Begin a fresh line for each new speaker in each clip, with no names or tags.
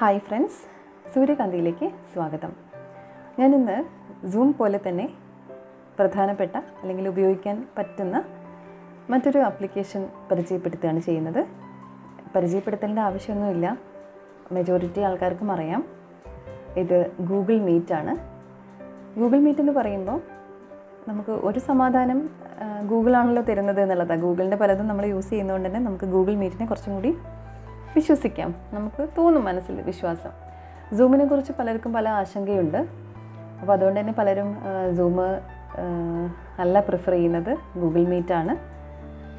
Hi friends സൂര്യകാന്തിയിലേക്ക് സ്വാഗതം. ഞാനിന്ന് zoom പോലെ തന്നെ പ്രധാനപ്പെട്ട അല്ലെങ്കിൽ ഉപയോഗിക്കാൻ പറ്റുന്ന മറ്റൊരു ആപ്ലിക്കേഷൻ പരിചയപ്പെടുത്തുകയാണ് ചെയ്യുന്നത്. പരിചയപ്പെടുത്തേണ്ട ആവശ്യമൊന്നുമില്ല. മെജോറിറ്റി ആൾക്കാർക്കും അറിയാം. ഇത് ഗൂഗിൾ മീറ്റ് ആണ്. ഗൂഗിൾ മീറ്റ് എന്ന് പറയുമ്പോൾ നമുക്ക് ഒരു സമാധാനം ഗൂഗിളാണല്ലോ തരുന്നത് എന്നുള്ളതാണ്. ഗൂഗിളിന്റെ പലതും നമ്മൾ യൂസ് ചെയ്യുന്നതുകൊണ്ട് തന്നെ നമുക്ക് ഗൂഗിൾ മീറ്റിനെ കുറച്ചും കൂടി വിശ്വസിക്കാം. നമുക്ക് തോന്നും മനസ്സിൽ വിശ്വാസം. സൂമിനെ കുറിച്ച് പലർക്കും പല ആശങ്കയുണ്ട്. അപ്പോൾ അതുകൊണ്ട് തന്നെ പലരും സൂമ് അല്ല പ്രിഫർ ചെയ്യുന്നത് ഗൂഗിൾ മീറ്റ് ആണ്.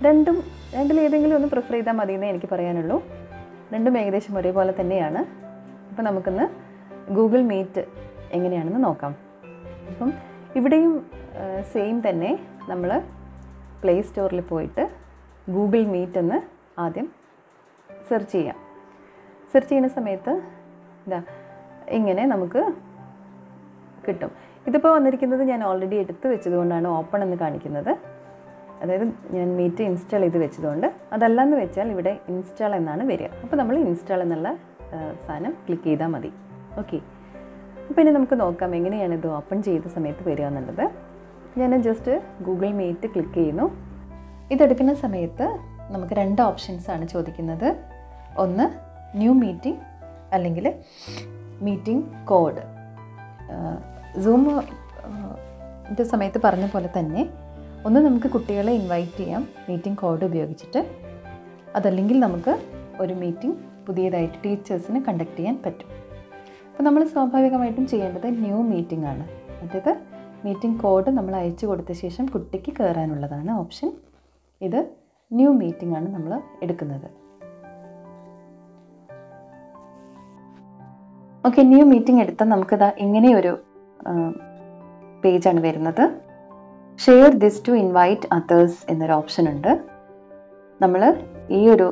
രണ്ടും രണ്ടിൽ ഏതെങ്കിലും ഒന്ന് പ്രിഫർ ചെയ്താൽ മതി എന്നേ എനിക്ക് പറയാനുള്ളൂ. രണ്ടും ഏകദേശം ഒരേപോലെ തന്നെയാണ്. അപ്പോൾ നമുക്കിന്ന് ഗൂഗിൾ മീറ്റ് എങ്ങനെയാണെന്ന് നോക്കാം. അപ്പം ഇവിടെയും സെയിം തന്നെ നമ്മൾ പ്ലേ സ്റ്റോറിൽ പോയിട്ട് ഗൂഗിൾ മീറ്റ് എന്ന് ആദ്യം സെർച്ച് ചെയ്യാം. സെർച്ച് ചെയ്യുന്ന സമയത്ത് ഇതാ ഇങ്ങനെ നമുക്ക് കിട്ടും. ഇതിപ്പോൾ വന്നിരിക്കുന്നത് ഞാൻ ഓൾറെഡി എടുത്ത് വെച്ചതുകൊണ്ടാണ് ഓപ്പൺ എന്ന് കാണിക്കുന്നത്. അതായത് ഞാൻ മീറ്റ് ഇൻസ്റ്റാൾ ചെയ്ത് വെച്ചതുകൊണ്ട് അതല്ലെന്ന് വെച്ചാൽ ഇവിടെ ഇൻസ്റ്റാൾ എന്നാണ് വരിക. അപ്പോൾ നമ്മൾ ഇൻസ്റ്റാൾ എന്നുള്ള സാധനം ക്ലിക്ക് ചെയ്താൽ മതി. ഓക്കെ അപ്പോൾ ഇനി നമുക്ക് നോക്കാം എങ്ങനെയാണ് ഇത് ഓപ്പൺ ചെയ്ത സമയത്ത് വരിക എന്നുള്ളത്. ഞാൻ ജസ്റ്റ് ഗൂഗിൾ മീറ്റ് ക്ലിക്ക് ചെയ്യുന്നു. ഇതെടുക്കുന്ന സമയത്ത് നമുക്ക് രണ്ട് ഓപ്ഷൻസാണ് ചോദിക്കുന്നത്. ഒന്ന് ന്യൂ മീറ്റിംഗ് അല്ലെങ്കിൽ മീറ്റിംഗ് കോഡ് സൂം ഇതിന്റെ സമയത്ത് പറഞ്ഞ പോലെ തന്നെ ഒന്ന് നമുക്ക് കുട്ടികളെ ഇൻവൈറ്റ് ചെയ്യാം. മീറ്റിംഗ് കോഡ് ഉപയോഗിച്ചിട്ട്. അതല്ലെങ്കിൽ നമുക്ക് ഒരു മീറ്റിംഗ് പുതിയതായിട്ട് ടീച്ചേഴ്സിന് കണ്ടക്ട് ചെയ്യാൻ പറ്റും. അപ്പോൾ നമ്മൾ സ്വാഭാവികമായിട്ടും ചെയ്യേണ്ടത് ന്യൂ മീറ്റിംഗ് ആണ്. അതായത് മീറ്റിംഗ് കോഡ് നമ്മൾ അയച്ചു കൊടുത്ത ശേഷം കുട്ടിക്ക് കയറാനുള്ളതാണ് ഓപ്ഷൻ ഇത് ന്യൂ മീറ്റിംഗ് ആണ് നമ്മൾ എടുക്കുന്നത്. ഓക്കെ ന്യൂ മീറ്റിംഗ് എടുത്താൽ നമുക്കിതാ ഇങ്ങനെയൊരു പേജാണ് വരുന്നത്. Share this to invite others എന്നൊരു ഓപ്ഷൻ ഉണ്ട്. നമ്മൾ ഈ ഒരു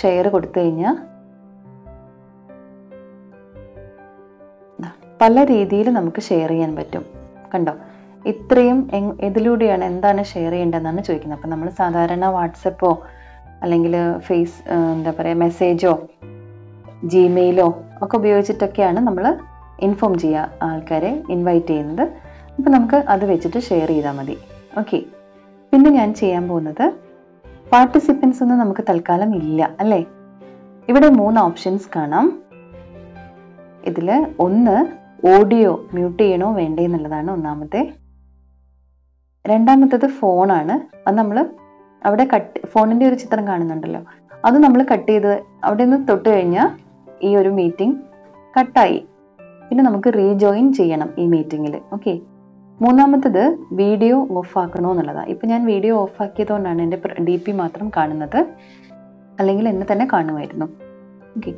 ഷെയർ കൊടുത്തു കഴിഞ്ഞാൽ പല രീതിയിൽ നമുക്ക് ഷെയർ ചെയ്യാൻ പറ്റും. കണ്ടോ? ഇത്രയും ഇതിലൂടെയാണ് എന്താണ് ഷെയർ ചെയ്യേണ്ടതെന്നാണ് ചോദിക്കുന്നത്. അപ്പം നമ്മൾ സാധാരണ വാട്സപ്പോ അല്ലെങ്കിൽ ഫേസ് എന്താ പറയുക മെസ്സേജോ ജിമെയിലോ ഒക്കെ ഉപയോഗിച്ചിട്ടൊക്കെയാണ് നമ്മൾ ഇൻഫോം ചെയ്യുക ആൾക്കാരെ ഇൻവൈറ്റ് ചെയ്യുന്നത്. അപ്പോൾ നമുക്ക് അത് വെച്ചിട്ട് ഷെയർ ചെയ്താൽ മതി. ഓക്കെ പിന്നെ ഞാൻ ചെയ്യാൻ പോകുന്നത് പാർട്ടിസിപ്പൻസ് ഒന്നും നമുക്ക് തൽക്കാലം ഇല്ല അല്ലേ? ഇവിടെ മൂന്ന് ഓപ്ഷൻസ് കാണാം. ഇതിൽ ഒന്ന് ഓഡിയോ മ്യൂട്ട് ചെയ്യണോ വേണ്ടേ എന്നുള്ളതാണ് ഒന്നാമത്തെ. രണ്ടാമത്തത് ഫോണാണ് അത് നമ്മൾ അവിടെ കട്ട് ഫോണിന്റെ ഒരു ചിത്രം കാണുന്നുണ്ടല്ലോ. അത് നമ്മൾ കട്ട് ചെയ്ത് അവിടെ നിന്ന് തൊട്ട് കഴിഞ്ഞാൽ ഈ ഒരു മീറ്റിംഗ് കട്ടായി പിന്നെ നമുക്ക് റീജോയിൻ ചെയ്യണം ഈ മീറ്റിങ്ങിൽ ഓക്കെ മൂന്നാമത്തത് വീഡിയോ ഓഫ് ആക്കണോ എന്നുള്ളതാണ് ഇപ്പം ഞാൻ വീഡിയോ ഓഫ് ആക്കിയതുകൊണ്ടാണ് എന്റെ ഡി പി മാത്രം കാണുന്നത്. അല്ലെങ്കിൽ എന്നെ തന്നെ കാണുമായിരുന്നു. ഓക്കെ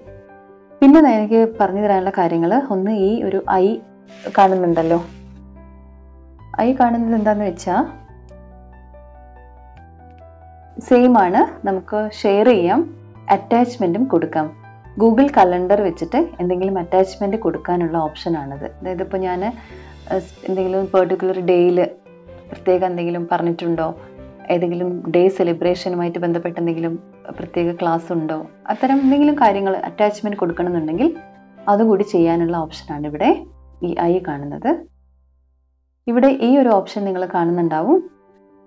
പിന്നെ എനിക്ക് പറഞ്ഞു തരാനുള്ള കാര്യങ്ങൾ. ഒന്ന് ഈ ഒരു ഐ കാണുന്നുണ്ടല്ലോ. ഐ കാണുന്നത് എന്താന്ന് വെച്ചാൽ സെയിം ആണ്. നമുക്ക് ഷെയർ ചെയ്യാം. അറ്റാച്ച്മെന്റും കൊടുക്കാം. ഗൂഗിൾ കലണ്ടർ വെച്ചിട്ട് എന്തെങ്കിലും അറ്റാച്ച്മെന്റ് കൊടുക്കാനുള്ള ഓപ്ഷനാണിത് അതായത് ഇപ്പോൾ ഞാൻ എന്തെങ്കിലും പെർട്ടിക്കുലർ ഡേയിൽ പ്രത്യേകം എന്തെങ്കിലും പറഞ്ഞിട്ടുണ്ടോ? ഏതെങ്കിലും ഡേ സെലിബ്രേഷനുമായിട്ട് ബന്ധപ്പെട്ട് എന്തെങ്കിലും പ്രത്യേക ക്ലാസ് ഉണ്ടോ? അത്തരം എന്തെങ്കിലും കാര്യങ്ങൾ അറ്റാച്ച്മെന്റ് കൊടുക്കണമെന്നുണ്ടെങ്കിൽ അതുകൂടി ചെയ്യാനുള്ള ഓപ്ഷനാണ് ഇവിടെ ഈ ഐ കാണുന്നത്. ഇവിടെ ഈ ഒരു ഓപ്ഷൻ നിങ്ങൾ കാണുന്നുണ്ടാവും.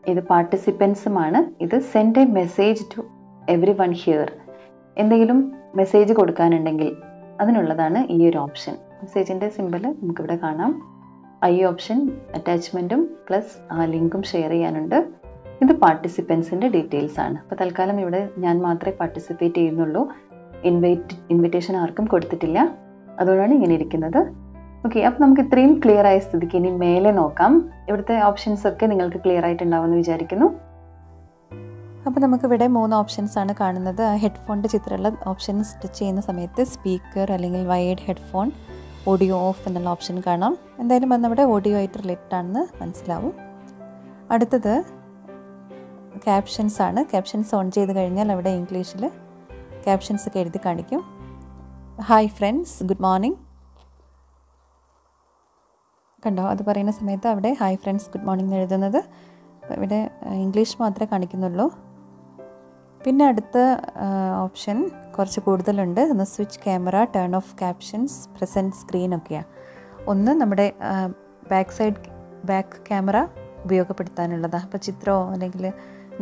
ഇത് പാർട്ടിസിപ്പൻസുമാണ് ഇത് send a message to everyone here എന്തെങ്കിലും മെസ്സേജ് കൊടുക്കാനുണ്ടെങ്കിൽ അതിനുള്ളതാണ് ഈ ഒരു ഓപ്ഷൻ മെസ്സേജിന്റെ സിമ്പിൾ നമുക്കിവിടെ കാണാം. ഐ ഓപ്ഷൻ അറ്റാച്ച്മെന്റും പ്ലസ് ആ ലിങ്കും ഷെയർ ചെയ്യാനുണ്ട്. ഇത് പാർട്ടിസിപ്പൻസിന്റെ ഡീറ്റെയിൽസ് ആണ്. അപ്പോൾ തൽക്കാലം ഇവിടെ ഞാൻ മാത്രമേ പാർട്ടിസിപ്പേറ്റ് ചെയ്യുന്നുള്ളൂ. ഇൻവൈറ്റ് ഇൻവിറ്റേഷൻ ആർക്കും കൊടുത്തിട്ടില്ല. അതുകൊണ്ടാണ് ഇങ്ങനെ ഇരിക്കുന്നത്. ഓക്കെ അപ്പോൾ നമുക്ക് ഇത്രയും ക്ലിയർ ആയ സ്ഥിതിക്ക് ഇനി മേലെ നോക്കാം. ഇവിടുത്തെ ഓപ്ഷൻസ് ഒക്കെ നിങ്ങൾക്ക് ക്ലിയർ ആയിട്ടുണ്ടാവുമെന്ന് വിചാരിക്കുന്നു. അപ്പോൾ നമുക്കിവിടെ മൂന്ന് ഓപ്ഷൻസ് ആണ് കാണുന്നത്. ഹെഡ്ഫോണിന്റെ ചിത്രമുള്ള ഓപ്ഷൻ സ്റ്റിച്ച് ചെയ്യുന്ന സമയത്ത് സ്പീക്കർ അല്ലെങ്കിൽ വയേർഡ് ഹെഡ്ഫോൺ ഓഡിയോ ഓഫ് എന്നുള്ള ഓപ്ഷൻ കാണാം. എന്തായാലും അത് നമ്മുടെ ഓഡിയോ ആയിട്ട് റിലേറ്റഡ് ആണെന്ന് മനസ്സിലാവും. അടുത്തത് ക്യാപ്ഷൻസ് ആണ്. ക്യാപ്ഷൻസ് ഓൺ ചെയ്ത് കഴിഞ്ഞാൽ അവിടെ ഇംഗ്ലീഷിൽ ക്യാപ്ഷൻസ് ഒക്കെ എഴുതി കാണിക്കും. ഹായ് ഫ്രണ്ട്സ് ഗുഡ് മോർണിംഗ് കണ്ടോ? അത് പറയുന്ന സമയത്ത് അവിടെ ഹായ് ഫ്രണ്ട്സ് ഗുഡ് മോർണിംഗ് എഴുതുന്നത്. ഇവിടെ ഇംഗ്ലീഷ് മാത്രമേ കാണിക്കുന്നുള്ളൂ. പിന്നെ അടുത്ത ഓപ്ഷൻ കുറച്ച് കൂടുതലുണ്ട്. ഒന്ന് switch camera turn off captions present screen ഒക്കെയാണ് ഒന്ന് നമ്മുടെ ബാക്ക് സൈഡ് ബാക്ക് ക്യാമറ ഉപയോഗപ്പെടുത്താനുള്ളതാണ് അപ്പോൾ ചിത്രമോ അല്ലെങ്കിൽ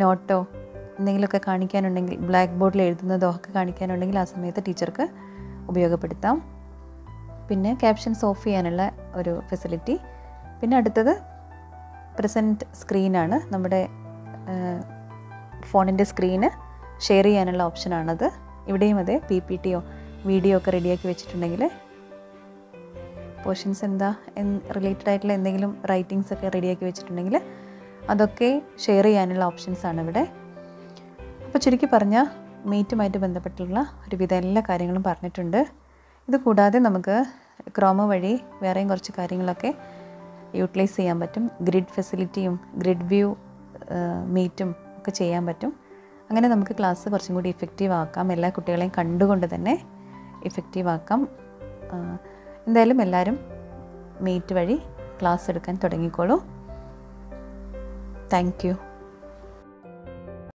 നോട്ടോ എന്തെങ്കിലുമൊക്കെ കാണിക്കാനുണ്ടെങ്കിൽ ബ്ലാക്ക് ബോർഡിൽ എഴുതുന്നതോ ഒക്കെ കാണിക്കാനുണ്ടെങ്കിൽ ആ സമയത്ത് ടീച്ചർക്ക് ഉപയോഗപ്പെടുത്താം. പിന്നെ ക്യാപ്ഷൻസ് ഓഫ് ചെയ്യാനുള്ള ഒരു ഫെസിലിറ്റി പിന്നെ അടുത്തത് പ്രസന്റ് സ്ക്രീനാണ് നമ്മുടെ ഫോണിന്റെ സ്ക്രീന് ഷെയർ ചെയ്യാനുള്ള ഓപ്ഷനാണത്. ഇവിടെയും അതെ പി പി ടിയോ വീഡിയോ ഒക്കെ റെഡിയാക്കി വെച്ചിട്ടുണ്ടെങ്കിൽ പോർഷൻസ് എന്താ റിലേറ്റഡ് ആയിട്ടുള്ള എന്തെങ്കിലും റൈറ്റിങ്സ് ഒക്കെ റെഡിയാക്കി വെച്ചിട്ടുണ്ടെങ്കിൽ അതൊക്കെ ഷെയർ ചെയ്യാനുള്ള ഓപ്ഷൻസാണ് ഇവിടെ. അപ്പോൾ ചുരുക്കി പറഞ്ഞാൽ മീറ്റുമായിട്ട് ബന്ധപ്പെട്ടുള്ള ഒരുവിധ എല്ലാ കാര്യങ്ങളും പറഞ്ഞിട്ടുണ്ട്. ഇത് കൂടാതെ നമുക്ക് ക്രോമ വഴി വേറെയും കുറച്ച് കാര്യങ്ങളൊക്കെ യൂട്ടിലൈസ് ചെയ്യാൻ പറ്റും. ഗ്രിഡ് ഫെസിലിറ്റിയും ഗ്രിഡ് വ്യൂ മീറ്റും ഒക്കെ ചെയ്യാൻ പറ്റും. അങ്ങനെ നമുക്ക് ക്ലാസ് കുറച്ചും കൂടി ഇഫക്റ്റീവ് ആക്കാം. എല്ലാ കുട്ടികളെയും കണ്ടുകൊണ്ട് തന്നെ ഇഫക്റ്റീവ് ആക്കാം. എന്തായാലും എല്ലാവരും മീറ്റ് വഴി ക്ലാസ് എടുക്കാൻ തുടങ്ങിക്കോളൂ. താങ്ക്